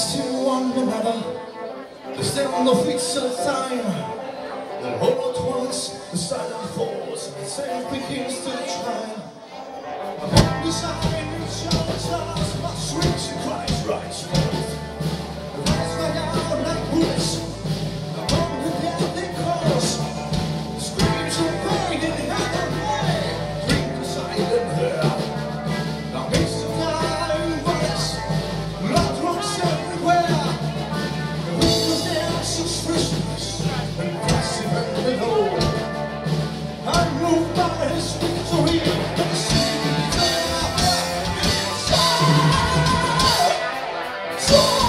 face to one another To stand on the feet of time Then all at once the silence falls And the sand begins to try each other's hearts My sweet and cries right Woo!